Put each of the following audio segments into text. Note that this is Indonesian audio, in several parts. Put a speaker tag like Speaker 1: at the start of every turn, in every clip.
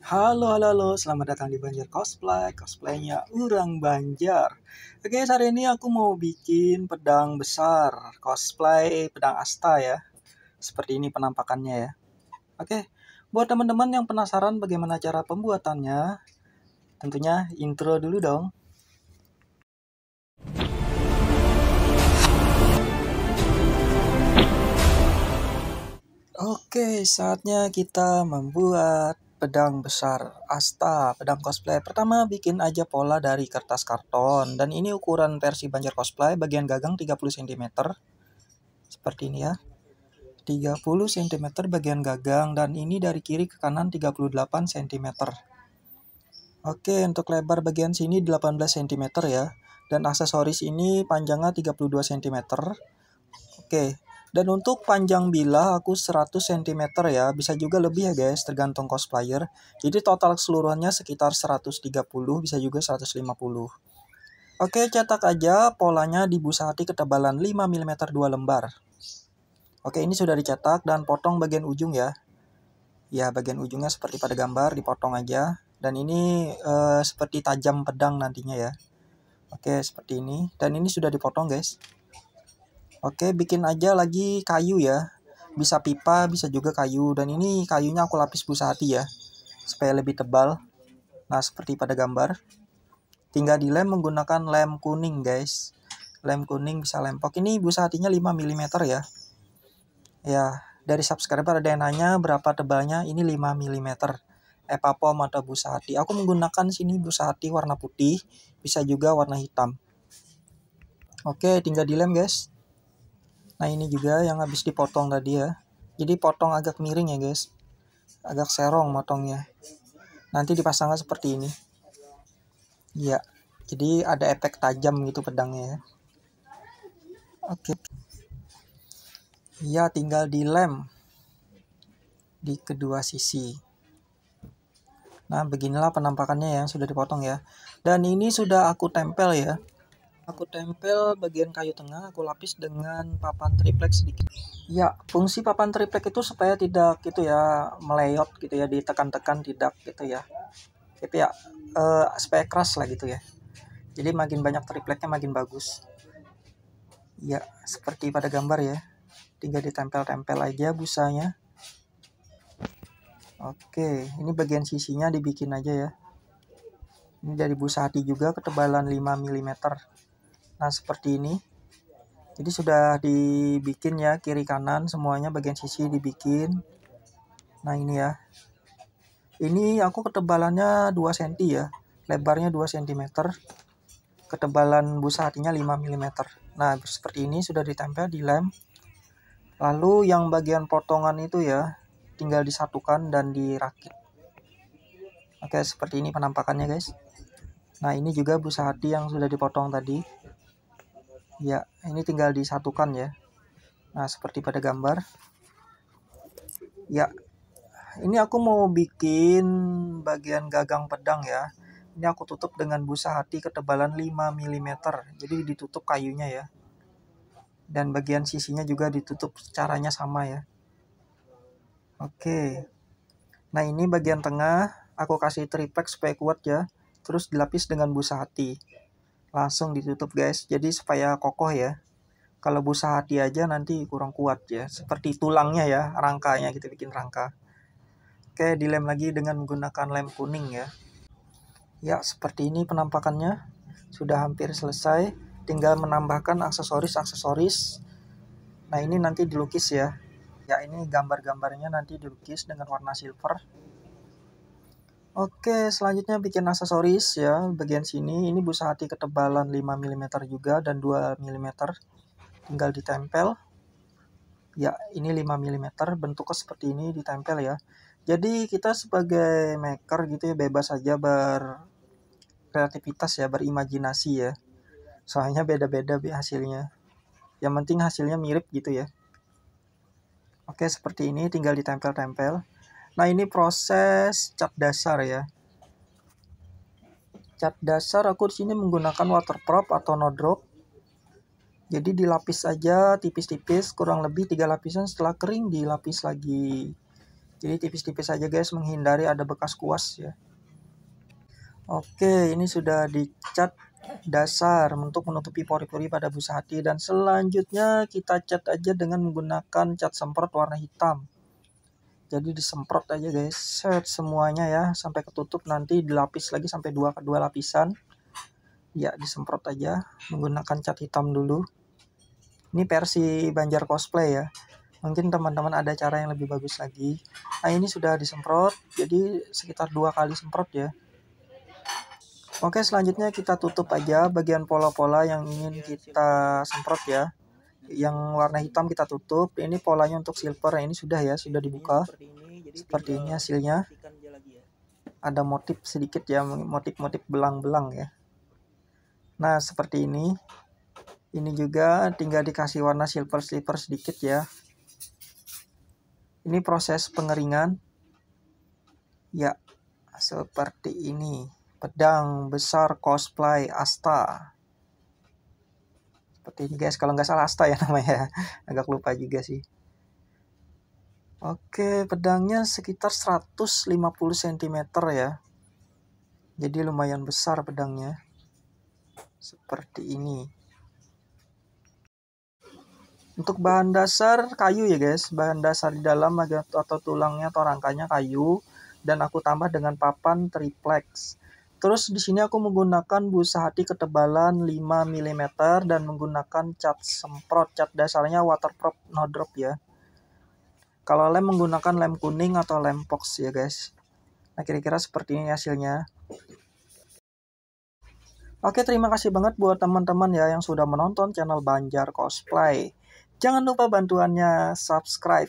Speaker 1: Halo, halo, halo, selamat datang di Banjar Cosplay, cosplaynya Urang Banjar. Oke, hari ini aku mau bikin pedang besar, cosplay pedang Asta ya. Seperti ini penampakannya ya. Oke, buat teman-teman yang penasaran bagaimana cara pembuatannya, tentunya intro dulu dong. Oke, saatnya kita membuat pedang besar Asta, pedang cosplay. Pertama bikin aja pola dari kertas karton dan ini ukuran versi Banjar cosplay bagian gagang 30 cm. Seperti ini ya. 30 cm bagian gagang dan ini dari kiri ke kanan 38 cm. Oke, untuk lebar bagian sini 18 cm ya. Dan aksesoris ini panjangnya 32 cm. Oke, dan untuk panjang bilah aku 100 cm ya, bisa juga lebih ya guys, tergantung cosplayer. Jadi total keseluruhannya sekitar 130, bisa juga 150. Oke, cetak aja polanya di busa hati ketebalan 5 mm 2 lembar. Oke, ini sudah dicetak dan potong bagian ujung ya. Ya, bagian ujungnya seperti pada gambar, dipotong aja. Dan ini uh, seperti tajam pedang nantinya ya. Oke, seperti ini. Dan ini sudah dipotong guys. Oke, bikin aja lagi kayu ya. Bisa pipa, bisa juga kayu. Dan ini kayunya aku lapis busa hati ya. Supaya lebih tebal. Nah, seperti pada gambar. Tinggal dilem menggunakan lem kuning guys. Lem kuning bisa lempok. Ini busa hatinya 5 mm ya. Ya, dari subscriber ada yang nanya berapa tebalnya. Ini 5 mm. Epapom atau busa hati. Aku menggunakan sini busa hati warna putih. Bisa juga warna hitam. Oke, tinggal dilem guys. Nah ini juga yang habis dipotong tadi ya. Jadi potong agak miring ya guys. Agak serong motongnya. Nanti dipasangnya seperti ini. Ya, jadi ada efek tajam gitu pedangnya ya. Oke. Ya, tinggal dilem di kedua sisi. Nah, beginilah penampakannya yang sudah dipotong ya. Dan ini sudah aku tempel ya aku tempel bagian kayu tengah aku lapis dengan papan triplek sedikit. Ya fungsi papan triplek itu supaya tidak gitu ya meleyot gitu ya ditekan-tekan tidak gitu ya. Tapi ya. Uh, supaya keras lah gitu ya. Jadi makin banyak tripleknya makin bagus. Ya seperti pada gambar ya. Tinggal ditempel-tempel aja busanya. Oke ini bagian sisinya dibikin aja ya. Ini dari busa hati juga ketebalan 5 mm Nah, seperti ini. Jadi sudah dibikin ya kiri kanan semuanya bagian sisi dibikin. Nah, ini ya. Ini aku ketebalannya 2 cm ya. Lebarnya 2 cm. Ketebalan busa hatinya 5 mm. Nah, seperti ini sudah ditempel di lem. Lalu yang bagian potongan itu ya tinggal disatukan dan dirakit. Oke, seperti ini penampakannya, guys. Nah, ini juga busa hati yang sudah dipotong tadi. Ya, ini tinggal disatukan ya. Nah, seperti pada gambar. Ya, ini aku mau bikin bagian gagang pedang ya. Ini aku tutup dengan busa hati ketebalan 5 mm. Jadi ditutup kayunya ya. Dan bagian sisinya juga ditutup caranya sama ya. Oke. Nah, ini bagian tengah aku kasih triplek supaya kuat ya. Terus dilapis dengan busa hati langsung ditutup guys. Jadi supaya kokoh ya. Kalau busa hati aja nanti kurang kuat ya. Seperti tulangnya ya rangkanya kita bikin rangka. Oke dilem lagi dengan menggunakan lem kuning ya. Ya seperti ini penampakannya. Sudah hampir selesai. Tinggal menambahkan aksesoris-aksesoris nah ini nanti dilukis ya. Ya ini gambar-gambarnya nanti dilukis dengan warna silver Oke, selanjutnya bikin aksesoris ya. Bagian sini ini busa hati ketebalan 5 mm juga dan 2 mm. Tinggal ditempel. Ya, ini 5 mm bentuknya seperti ini ditempel ya. Jadi kita sebagai maker gitu ya bebas saja berkreativitas ya, berimajinasi ya. Soalnya beda-beda hasilnya. Yang penting hasilnya mirip gitu ya. Oke, seperti ini tinggal ditempel-tempel. Nah, ini proses cat dasar ya. Cat dasar aku di sini menggunakan waterproof atau no drop. Jadi dilapis aja tipis-tipis, kurang lebih tiga lapisan. Setelah kering dilapis lagi. Jadi tipis-tipis aja guys menghindari ada bekas kuas ya. Oke ini sudah dicat dasar untuk menutupi pori-pori pada busa hati. Dan selanjutnya kita cat aja dengan menggunakan cat semprot warna hitam jadi disemprot aja guys. Set semuanya ya sampai ketutup. Nanti dilapis lagi sampai dua kedua lapisan. Ya disemprot aja. Menggunakan cat hitam dulu. Ini versi Banjar cosplay ya. Mungkin teman-teman ada cara yang lebih bagus lagi. Nah ini sudah disemprot. Jadi sekitar dua kali semprot ya. Oke selanjutnya kita tutup aja bagian pola-pola yang ingin kita semprot ya yang warna hitam kita tutup. Ini polanya untuk silver. Ini sudah ya sudah dibuka. Seperti ini. Hasilnya ada motif sedikit ya motif-motif belang-belang ya. Nah seperti ini. Ini juga tinggal dikasih warna silver silver sedikit ya. Ini proses pengeringan. Ya, seperti ini. Pedang besar cosplay Asta. Seperti ini guys, kalau nggak salah Asta ya namanya. Agak lupa juga sih. Oke, pedangnya sekitar 150 cm ya. Jadi lumayan besar pedangnya. Seperti ini. Untuk bahan dasar kayu ya guys, bahan dasar di dalam atau tulangnya atau rangkanya kayu dan aku tambah dengan papan triplex. Terus di sini aku menggunakan busa hati ketebalan 5 mm dan menggunakan cat semprot, cat dasarnya waterproof no drop ya. Kalau lem menggunakan lem kuning atau lem box ya guys. Nah kira-kira seperti ini hasilnya. Oke terima kasih banget buat teman-teman ya yang sudah menonton channel Banjar Cosplay. Jangan lupa bantuannya subscribe.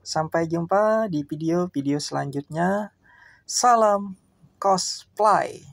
Speaker 1: Sampai jumpa di video-video selanjutnya. Salam cosplay.